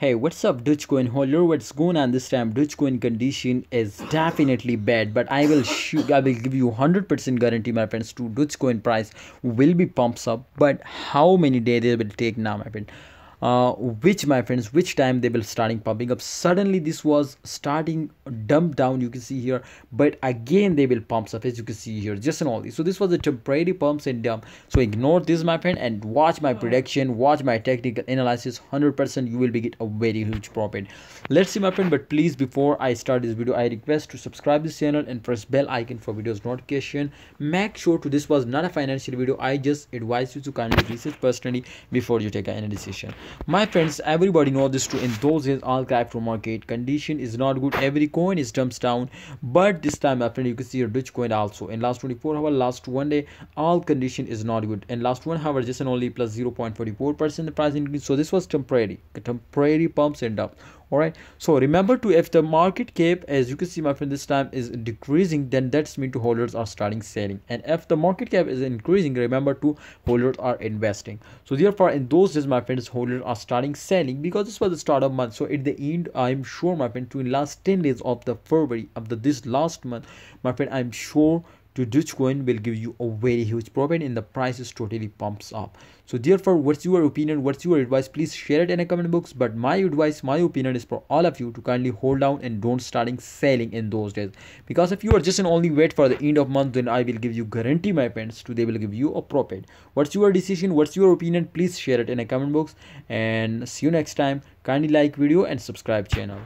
Hey, what's up Dogecoin holder? What's going on this time? Dogecoin condition is definitely bad, but I will shoot, I will give you 100% guarantee, my friends, to Dogecoin price will be pumps up. But how many days it will take now, my friend? Uh, which my friends which time they will starting pumping up. Suddenly this was starting dump down you can see here. But again they will pump up as you can see here. Just and all this so this was a temporary pumps and dump. So ignore this my friend and watch my prediction. Watch my technical analysis. 100 percent you will be get a very huge profit. Let's see my friend but please before i start this video i request to subscribe this channel and press bell icon for videos notification. Make sure to this was not a financial video. I just advise you to kindly research personally before you take any decision my friends everybody know this too. In those days all crypto market. Condition is not good. Every coin is dumps down. But this time my friend you can see Dogecoin also. In last 24 hour last one day all condition is not good. And last one hour just an only plus 0.44 percent the price increase. So this was temporary. Temporary pumps and dumps all right so remember to if the market cap as you can see my friend this time is decreasing then that's mean to holders are starting selling. And if the market cap is increasing remember to holders are investing. So therefore in those days my friends holders are starting selling because this was the start of month. So at the end i'm sure my friend to last 10 days of the february of the this last month my friend i'm sure to Dogecoin will give you a very huge profit and the price is totally pumps up. So therefore, what's your opinion? What's your advice? Please share it in the comment box. But my advice, my opinion is for all of you to kindly hold down and don't starting selling in those days. Because if you are just an only wait for the end of month, then I will give you guarantee my friends to they will give you a profit. What's your decision? What's your opinion? Please share it in the comment box and see you next time. Kindly like video and subscribe channel.